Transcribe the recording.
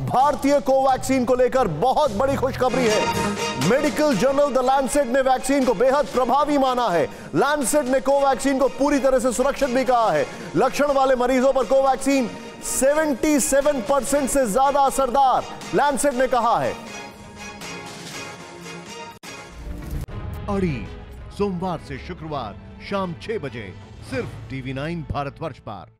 भारतीय कोवैक्सीन को लेकर बहुत बड़ी खुशखबरी है। मेडिकल जर्नल द लैंडसेट ने वैक्सीन को बेहद प्रभावी माना है। लैंडसेट ने कोवैक्सीन को पूरी तरह से सुरक्षित भी कहा है। लक्षण वाले मरीजों पर कोवैक्सीन 77 परसेंट से ज़्यादा असरदार लैंडसेट ने कहा है। अड़ी, सोमवार से शुक्रवार, शाम छह बजे, सिर्फ़ टीवी नाइन भारतवर्ष पर।